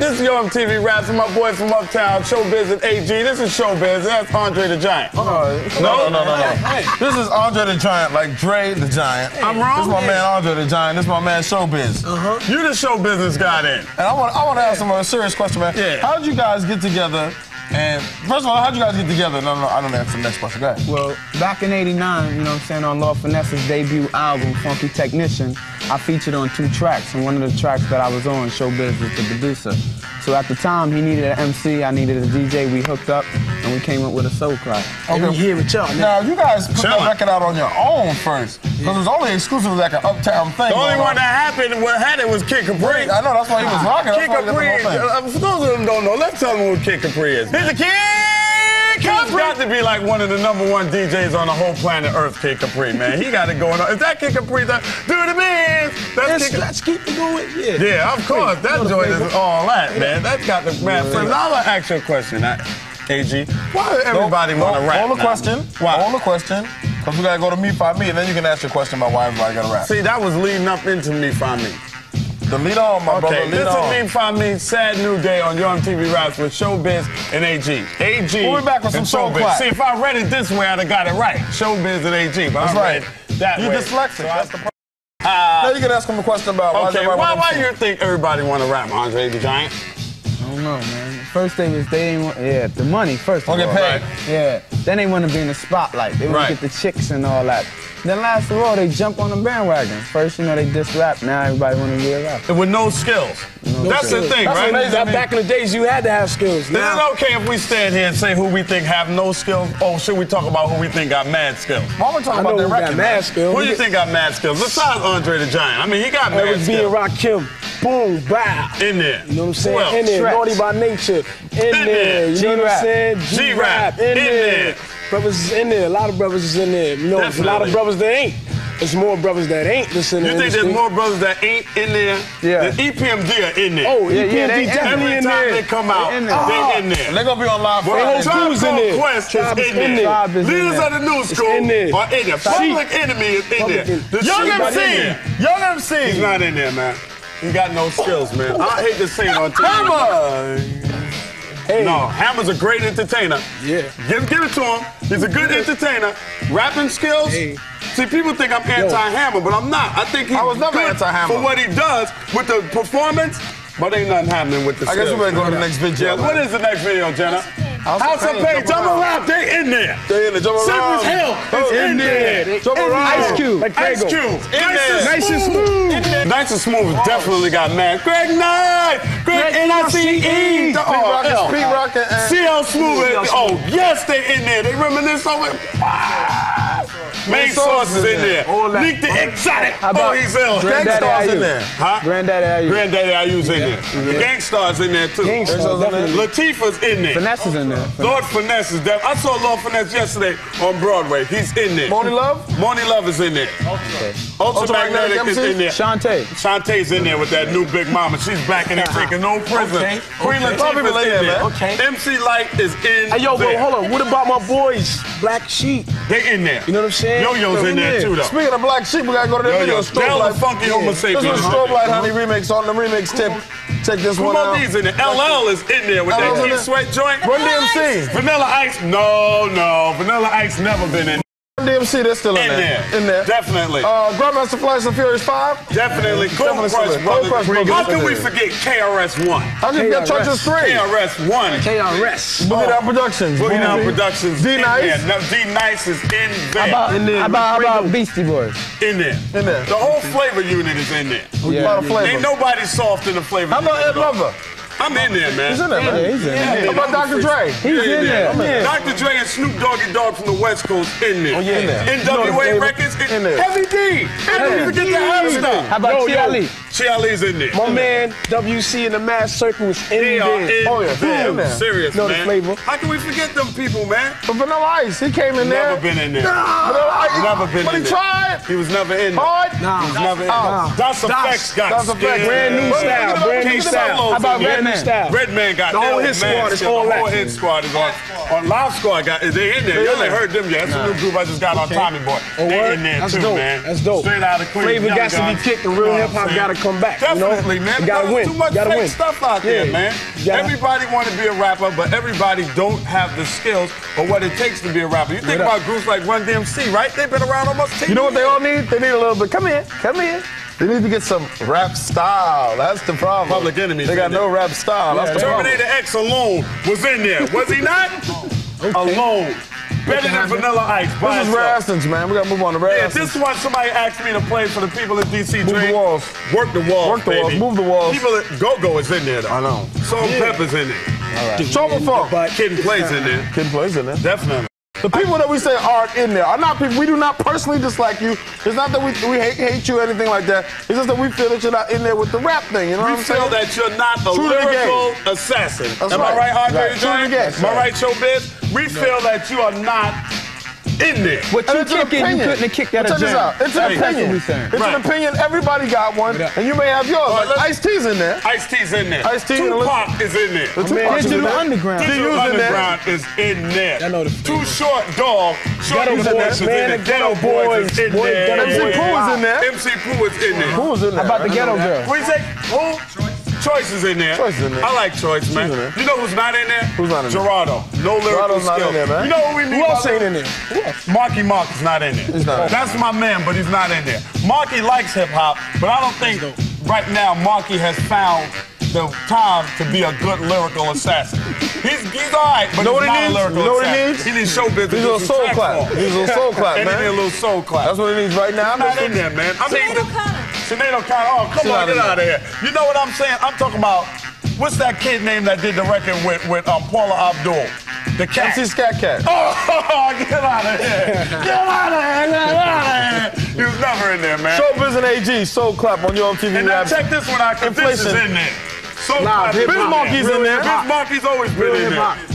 This is Yo MTV Raps with my boy from Uptown, Showbiz and AG. This is Showbiz. That's Andre the Giant. No, no, no, no, no. This is Andre the Giant, like Dre the Giant. I'm wrong? This is my man Andre the Giant. This is my man Showbiz. Uh-huh. You the show business guy then. And I want, I want to ask him a serious question, man. Yeah. How did you guys get together? And first of all, how'd you guys get together? No, no, I don't answer the next question. Go ahead. Well, back in 89, you know what I'm saying, on Lord Finesse's debut album, Funky Technician, I featured on two tracks, and one of the tracks that I was on, Showbiz was the producer. So at the time, he needed an MC, I needed a DJ, we hooked up, and we came up with a soul class. And we here with y'all now. Now, you guys put that record out on your own first. Because it was only exclusive like an uptown thing. The only one on. that happened, what had it was Kid Capri. I know, that's why he was rocking. That's Kid why he did the Capri, whole uh, for those of them don't know, let's tell them who Kid Capri is. He's a kid! Kid's got to be like one of the number one DJs on the whole planet Earth, Kid Capri, man. He got it going on. Is that Kid Capri? That, do the biz! That's Let's, Kid Capri. let's keep it going. Yeah. Yeah, of course. That joint is all that, man. That's got the man. So now I'm gonna ask you a question, uh, AG. Why does everybody No, want to no, rap? Hold the question. Why? Hold the question. Because we got to go to Me Find Me, and then you can ask your question about why everybody got to rap. See, that was leading up into me find me. The lead on, my brother. Okay, Lead this on. is me find me. Sad new day on Yo MTV Raps with Showbiz and AG. AG. We'll be back with some Showbiz. clap. See, if I read it this way, I'd have got it right. Showbiz and AG. But That's I right. read it that You way. dyslexic. So That's the problem. Ah. now you can ask him a question about why Okay, everybody why, why you think everybody want to rap, Andre the Giant? I don't know, man. First thing is they ain't want, yeah, the money first. of Wanna get all, paid. right? Yeah. Then they want to be in the spotlight. They want Right. to get the chicks and all that. Then last of all, they jump on the bandwagon. First, you know, they diss rap. Now everybody want to be a rapper. With no skills. That's the thing, That's right? amazing. Back in the days, you had to have skills. Is Now, it okay if we stand here and say who we think have no skills? Or should we talk about who we think got mad skills? Why we talking I know about we that got record? mad man? skills. Who do you think got mad skills? Besides Andre the Giant. I mean, he got mad Eric B and skills. Rakim, boom, bow. In there. You know what I'm saying? Who else? In there, Naughty by Nature. In, there. there. You know what I'm saying? G-Rap. In, In there. There. Brothers is in there. A lot of brothers is in there. You know, there's a lot of brothers that ain't. There's more brothers that ain't that's in You the think industry. there's more brothers that ain't in there? Yeah. The EPMD are in there. Oh, Yeah, EPMD yeah, they in definitely Every in time there. they come out, They in there. they oh. in And there. they're going to be on live Well, Friday. Tribe Tribe Crew's in Called there. Quest Tribe is is in in there. there. Tribe is in Leaders there. of the new school in there. are in there. Public Enemy is in there. Public- The Young Street MC. is in there. Young MC. He's not in there, man. He got no skills, man. I hate to say it on TV. Hammer. Hey. No, Hammer's a great entertainer. Yeah. Give, give it to him. He's a good entertainer. Rapping skills. Hey. See, people think I'm anti-Hammer, but I'm not. I think he's I was never good anti-Hammer. for what he does with the performance, but ain't nothing happening with the I guess we skills. better go to the next video. Yeah, what is the next video, Jenna? House House of of Pain, Pain, Jump Jump Around. Around, they in there. They in there. Jump Simple as hell. It's in there. Jump In around. there. Ice Cube. Like Ice Prego. Cube. In there. Nice and smooth. In there. Nice and smooth definitely got mad. Greg Nice. Greg N-I-C-E. The Pete Rocket. R-L. Oh, Pete Rocket. and- CL Smooth. Oh, yes, they in there. They reminisce over. Main source is in there. Nick the Exotic. Oh, he's ill. Gang Starr's in there. Huh? Granddaddy Ayuk. Grand Daddy I.U.'s in there. The Gang Starr's in there too. Latifah's in there. Finesse is in there. Lord Finesse is there. I saw Lord Finesse yesterday on Broadway. He's in there. Money Love? Money Love is in there. Ultra Magnetic Ultramagnetic is in there. Shanté. Shanté's in there with that new Big Mama. She's back in there taking no prisoners. Queen okay. A lot of people Latifah's in there, there. Okay. MC Lyte is in Hey, yo, bro, hold on. What about my boys, Black Sheep? They in there. You know what I'm saying? Yo-Yo's in there too, though. Speaking of Black Sheep, we gotta go to that video. Yo-Yo. Strobe Del Light. the Funky Homo This was Sapien. Strobelite Honey remix on the remix tip. Check this one out. these in there? LL is in there with LL's that Keith. Sweat joint. Run DMC. Vanilla Ice? No, no. Vanilla Ice never been in, DMC, they're still in, in there. there. In there. Definitely. Uh, Grandmaster Flash and Furious 5. Definitely. Cold Definitely Crush solid. Brothers. Cold Crush Brothers How is can we forget KRS-One? How you get Churches 3? KRS-One. KRS. Boogie Down Productions. Boogie Down Productions. D in Nice. there. No, D Nice is in there. How about, In there. how about, how about Beastie Boys? in there. In there. The whole flavor unit is in there. A lot of flavor. Ain't nobody soft in the flavor. How about Ed Lover? I'm in there, man. He's in there, man. Yeah, he's in there. How about Dr. Dre? He's in there. Yeah. Dr. Dre and Snoop Doggy Dogg from the West Coast in there. Oh, yeah. In there. You know NWA. Records in, In there. Heavy D. How can we forget the other stuff? How about Yo, Chi yo. Ali? Chi Ali's in there. My man, WC in the Maad Circle is in They are there. in Oh, yeah. there. In there. Serious, Know the flavor. How can we forget them people, man? But Vanilla Ice, he came in there. Never been in there. Vanilla Ice. Never been But in he there. tried. He was never in there. Hard. Nah. He was never in Oh. there. Das EFX got Das EFX. scared. Brand new But style, look at brand new look style. uploads How about in there. Redneck freestyle. Redman got The whole L hit squad is shit. all The whole that. hit squad is on. On Live Squad got they in there. They Y'all in ain't there. heard them yet. That's a new group I just got on Tommy Boy. Oh, they in there too, man. That's dope. Straight out of Queens. Flavor Young got to be kicked and real hip hop got to come back. you know? Definitely, man. You gotta There's win. Too much gotta fake win. stuff out there, man. You gotta- Everybody want to be a rapper, but everybody don't have the skills or what it takes to be a rapper. You think Word up. about groups like Run DMC, right? They've been around almost 10 You know what they all need? They need a little bit. Come in, come in. They need to get some rap style. That's the problem. Public Enemy's They got in no there. rap style. That's the problem. Terminator X alone was in there, was he not? Alone. Better than Vanilla Ice. by This is itself. Rare Essence, man. We gotta move on to Rare Yeah, Essence. this one somebody asked me to play for the people in DC. Move the walls. Work the walls. Work the walls. Move the walls. People at Go Go is in there though. I know. Salt-N-Pepa's in there. Trouble Funk. But Kid and Play's in there. Kid plays in there. Definitely. The people that we say aren't in there are not people. We do not personally dislike you. It's not that we, we hate, hate you or anything like that. It's just that we feel that you're not in there with the rap thing. You know We what I'm saying? We feel saying? that you're not a True to the lyrical assassin. That's Am right. I right, Andre? Right. True to the Giant? game. Am I right, Showbiz? We feel that you are not in there. What you it's an kicking, you couldn't have kicked that Check this jam. out. It's an Hey, that's opinion. what we saying. It's Right. an opinion. Everybody got one, and you may have yours. right, Like Ice T's in there. Ice T's in there. Ice-T and Tupac is in there. The Tupac in Digital there. Underground. D.U.'s Digital in there. Underground is in there. I know the Too Short Dog. Short Geto Boys Boys, is in man, there. the Ghetto Geto Boys is Boys, in boy, there. MC Boys. Pooh is in there. MC Pooh is in there. Who was in there? About the ghetto know that. girl? What you say? Who? Choice is in there. Choice is in there. I like Choice, man. in there. You know who's not in there? Who's not in there? Gerardo. No lyrical Gerardo's not in skill. there, man. You know who we need? Who else by ain't in there? Who else? Marky Mark is not in there. He's not in there. That's my man, but he's not in there. Marky likes hip hop, but I don't think right now Marky has found the time to be a good lyrical assassin. He's he's all right, but Know he's what he not needs? a lyrical You know what he assassin. needs? He needs showbiz. to He's a little soul tracks clap. for. He's a little soul clap, and he man. need a little soul clap. That's what he needs right now. I'm not in there, man. I mean, Sinead the- O'Connor. Sinead O'Connor. Oh, come She's on, get out of here. You know what I'm saying? I'm talking about what's that kid name that did the record with with um, Paula Abdul? The cat. MC Scat Cat. Oh, get out of here! Get out of here! Get out of here! He was never in there, man. Showbiz and AG, Soul Clap on your MTV and now check this one out, 'cause this is in there. So Nah, clap Biz is in there. Biz Markie's always been in there.